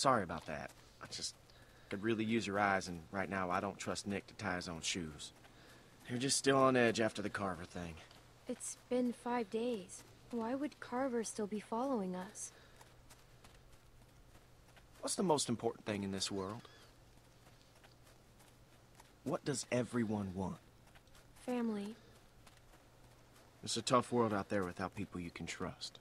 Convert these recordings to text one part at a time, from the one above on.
sorry about that. I just could really use your eyes, and right now I don't trust Nick to tie his own shoes. You're just still on edge after the Carver thing. It's been five days. Why would Carver still be following us? What's the most important thing in this world? What does everyone want? Family. It's a tough world out there without people you can trust.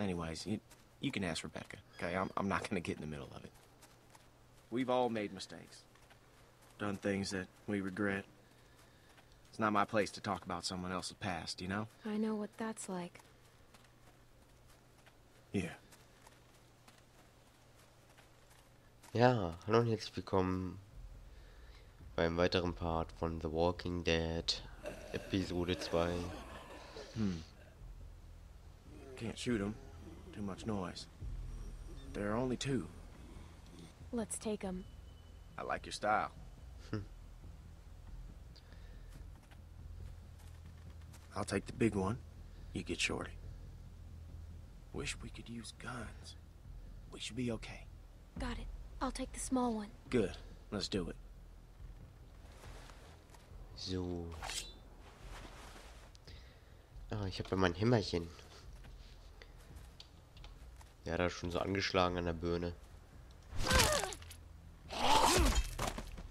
Anyways, you, you can ask Rebecca, okay? I'm, I'm not gonna get in the middle of it. We've all made mistakes. Done things that we regret. It's not my place to talk about someone else's past, you know? I know what that's like. Yeah. Ja, hallo und herzlich willkommen beim weiteren Part von The Walking Dead, Episode 2. Can't shoot him. Too much noise. There are only two. Let's take him. I like your style. I'll take the big one. You get Shorty. Wish we could use guns. We should be okay. Got it. I'll take the small one. Good. Let's do it. So. Ah, ich habe ja mein Hämmerchen. Ja, da ist schon so angeschlagen an der Birne.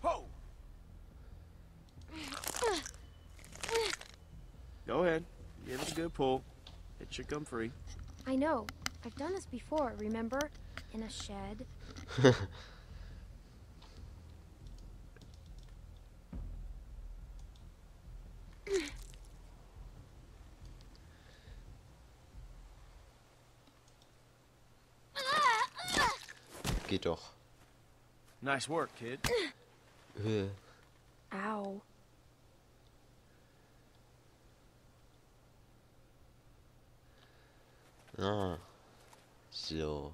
Whoa! Go ahead. Give it a good pull. It should come free. I know. I've done this before, remember? In a shed. Geht doch. Nice work, kid. Äh, Ow. Ah. So.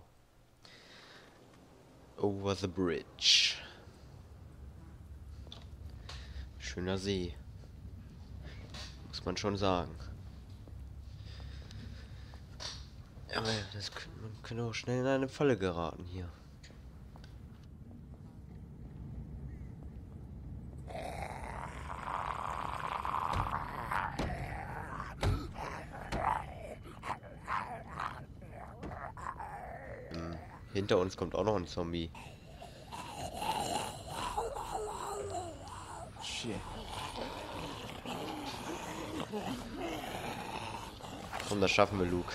Over the bridge. Schöner See. Muss man schon sagen. Aber ja, das könnte, man könnte auch schnell in eine Falle geraten hier. Hinter uns kommt auch noch ein Zombie. Shit. Komm, das schaffen wir, Luke.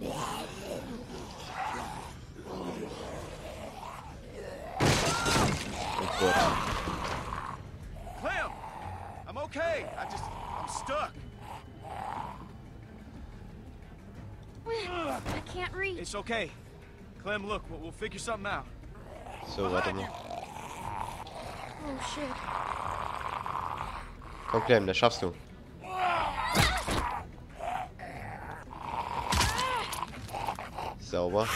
Oh Gott. Clem! I'm okay. I just, I'm stuck. I can't reach. It's okay. Clem, look, we'll, we'll figure something out. So, warte mal. Oh shit. Komm, Clem, das schaffst du. Sauber.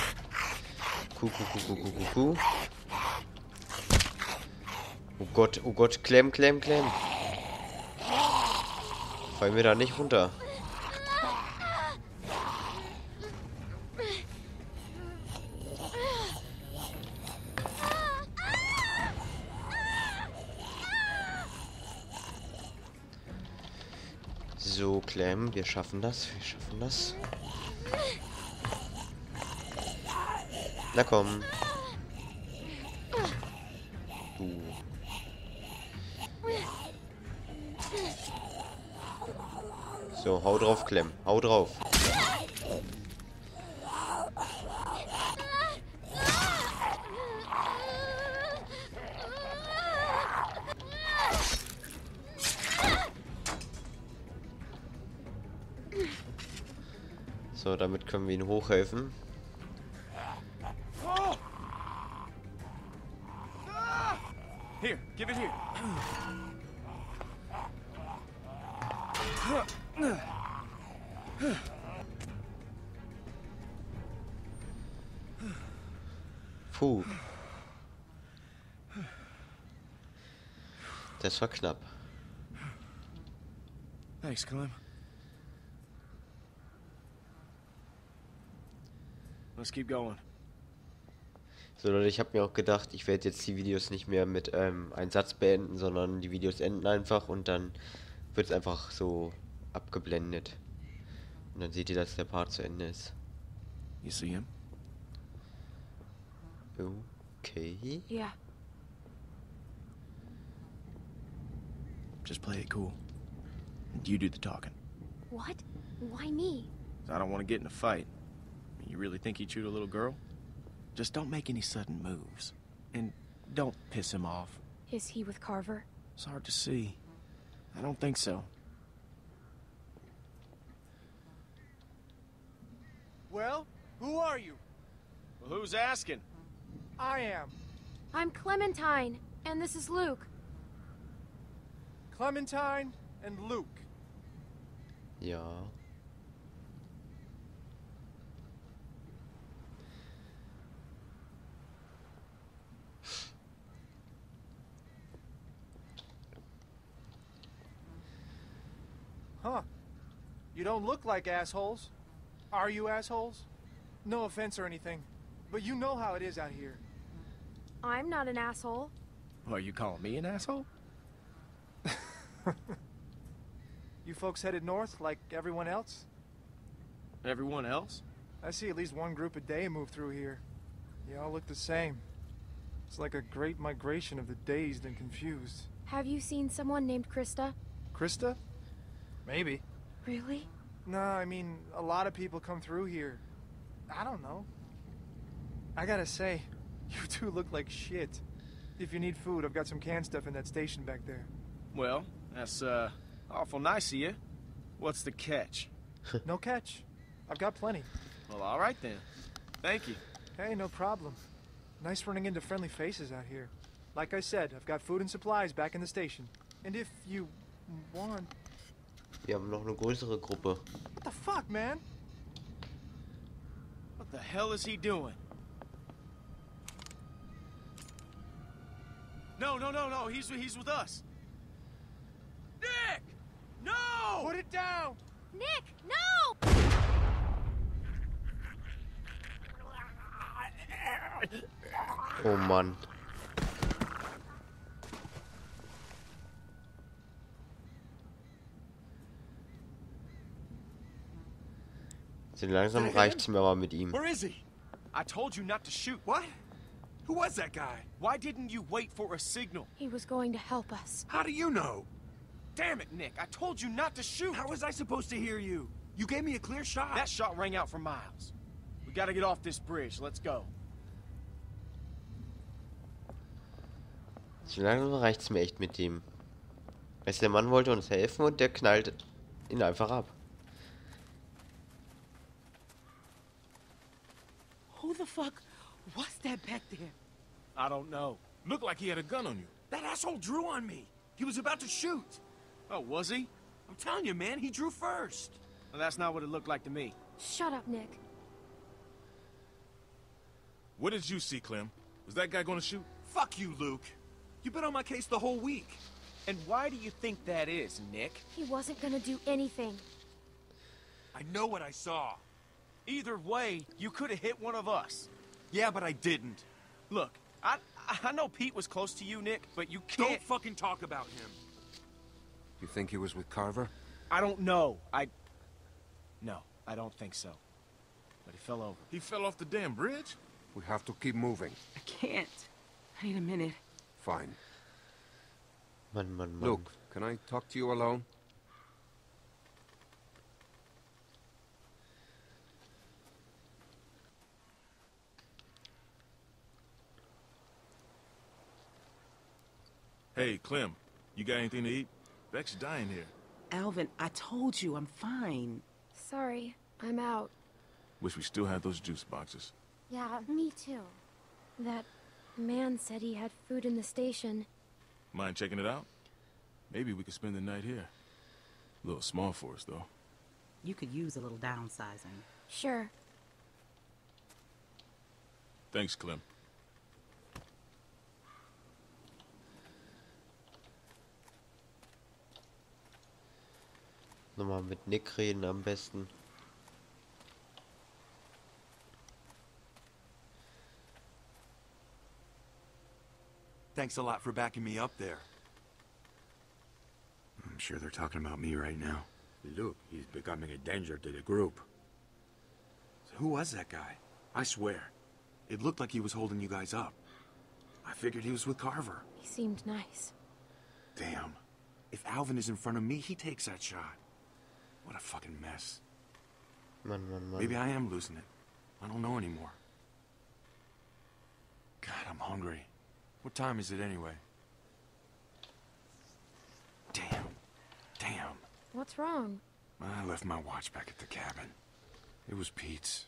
Kuh, kuh, kuh, kuh, kuh, kuh, kuh. Oh Gott, oh Gott, Clem, Clem, Clem. Fallen wir da nicht runter. So, Clem, wir schaffen das, wir schaffen das. Na komm. Du. So, hau drauf, Clem. Hau drauf. So, damit können wir ihn hochhelfen. Here, give it here. Puh. Das war knapp. Thanks, Clem. Let's keep going. So Leute, ich habe mir auch gedacht, ich werde jetzt die Videos nicht mehr mit ähm, einem Satz beenden, sondern die Videos enden einfach und dann wird es einfach so abgeblendet. Und dann seht ihr, dass der Part zu Ende ist. You see him? Okay. Yeah. Just play it cool. And you do the talking. What? Why me? I don't want to get in a fight. You really think he chewed a little girl? Just don't make any sudden moves. And don't piss him off. Is he with Carver? It's hard to see. I don't think so. Well, who are you? Well, who's asking? I am. I'm Clementine, and this is Luke. Clementine and Luke. Ja. Huh. You don't look like assholes. Are you assholes? No offense or anything, but you know how it is out here. I'm not an asshole. Well, you calling me an asshole? You folks headed north like everyone else? Everyone else? I see at least one group a day move through here. You all look the same. It's like a great migration of the dazed and confused. Have you seen someone named Christa? Christa? Maybe. Really? No, I mean, a lot of people come through here. I don't know. I gotta say, you two look like shit. If you need food, I've got some canned stuff in that station back there. Well, that's, uh, awful nice of you. What's the catch? No catch. I've got plenty. Well, all right then. Thank you. Hey, no problem. Nice running into friendly faces out here. Like I said, I've got food and supplies back in the station. And if you want... Wir haben noch eine größere Gruppe. What the fuck, man? What the hell is he doing? No, no, no, no. He's he's with us. Nick! No! Put it down! Nick, no! Oh Mann. So langsam reicht's mir aber mit ihm. Where is he? I told you not to shoot. What? Who was that guy? Why didn't you wait for a signal? He was going to help us. How do you know? Damn it, Nick. I told you not to shoot. How was I supposed to hear you? You gave me a clear shot. That shot rang out for miles. We gotta get off this bridge. Let's go. So langsam reicht's mir echt mit ihm. Weißt der Mann wollte uns helfen und der knallt ihn einfach ab. Fuck was that back there? I don't know. Looked like he had a gun on you. That asshole drew on me. He was about to shoot. Oh, was he? I'm telling you, man, he drew first. Well, that's not what it looked like to me. Shut up, Nick. What did you see, Clem? Was that guy gonna shoot? Fuck you, Luke. You've been on my case the whole week. And why do you think that is, Nick? He wasn't gonna do anything. I know what I saw. Either way, you could have hit one of us. Yeah, but I didn't. Look, I I know Pete was close to you, Nick, but you can't. Don't fucking talk about him. You think he was with Carver? I don't know. I. No, I don't think so. But he fell over. He fell off the damn bridge? We have to keep moving. I can't. I need a minute. Fine. Man, man, Mann. Luke, can I talk to you alone? Hey, Clem, you got anything to eat? Beck's dying here. Alvin, I told you I'm fine. Sorry, I'm out. Wish we still had those juice boxes. Yeah, me too. That man said he had food in the station. Mind checking it out? Maybe we could spend the night here. A little small for us, though. You could use a little downsizing. Sure. Thanks, Clem. Nochmal mit Nick reden am besten. Thanks a lot for backing me up there. I'm sure they're talking about me right now. Look, he's becoming a danger to the group. So who was that guy? I swear. It looked like he was holding you guys up. I figured he was with Carver. He seemed nice. Damn. If Alvin is in front of me, he takes that shot. What a fucking mess. Mann, Mann, Mann. Maybe I am losing it. I don't know anymore. God, I'm hungry. What time is it anyway? Damn. Damn. What's wrong? I left my watch back at the cabin. It was Pete's.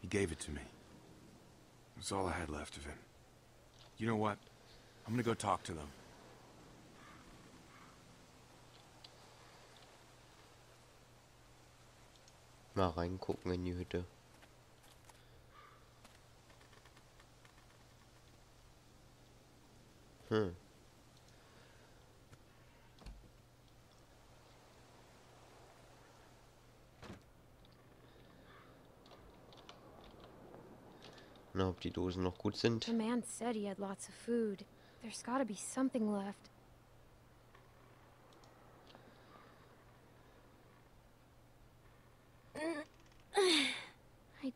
He gave it to me. That's all I had left of him. You know what? I'm gonna go talk to them. Mal reingucken in die Hütte. Hm. Na, ob die Dosen noch gut sind? The man said he had lots of food. There's gotta be something left.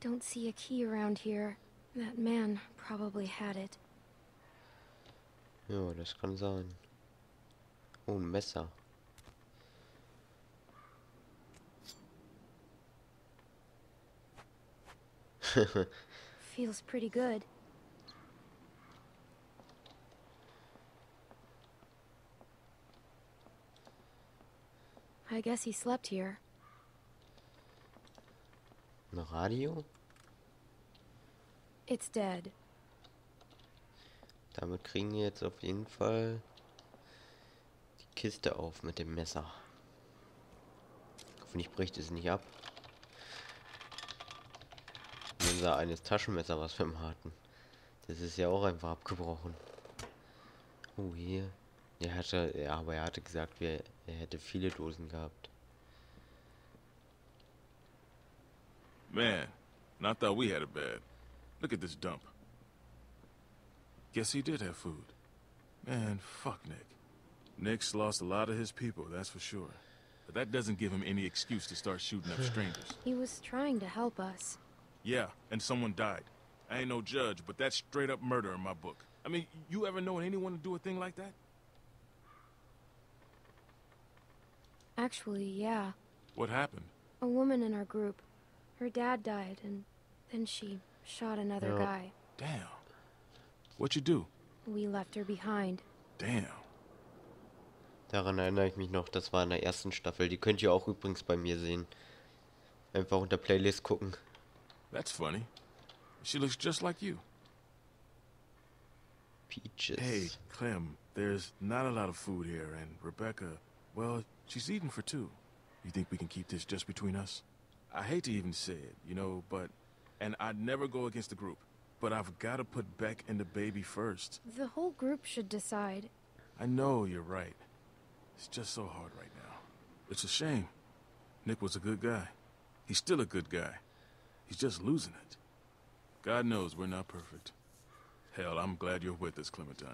Don't see a key around here. That man probably had it. Ja, das kann sein. Oh, ein Messer. Feels pretty good. I guess he slept here. Ein Radio? It's dead. Damit kriegen wir jetzt auf jeden Fall die Kiste auf mit dem Messer. Hoffentlich bricht es nicht ab. Unser eines Taschenmesser, was wir mal hatten. Das ist ja auch einfach abgebrochen. Oh, hier. Er hatte, ja, aber er hatte gesagt, wir, er hätte viele Dosen gehabt. Man, I thought we had it bad. Look at this dump. Guess he did have food. Man, fuck Nick. Nick's lost a lot of his people, that's for sure. But that doesn't give him any excuse to start shooting up strangers. He was trying to help us. Yeah, and someone died. I ain't no judge, but that's straight up murder in my book. I mean, you ever known anyone to do a thing like that? Actually, yeah. What happened? A woman in our group. Her dad died, and then she shot another Yeah. guy. Damn. What you do? We left her behind. Damn. Daran erinnere ich mich noch, das war in der ersten Staffel. Die könnt ihr auch übrigens bei mir sehen. Einfach unter Playlist gucken. That's funny. She looks just like you. Peaches. Hey, Clem, there's not a lot of food here, and Rebecca, well, she's eating for two. You think we can keep this just between us? I hate to even say it, you know, but. And I'd never go against the group, but I've got to put Beck and the baby first. The whole group should decide. I know you're right. It's just so hard right now. It's a shame. Nick was a good guy. He's still a good guy. He's just losing it. God knows we're not perfect. Hell, I'm glad you're with us, Clementine.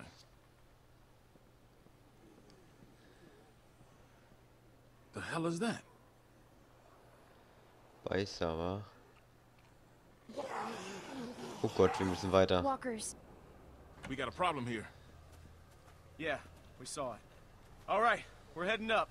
The hell is that? Beißer, wa? Oh Gott, wir müssen weiter. Walkers. We got a problem here. Yeah, we saw it. All right, we're heading up.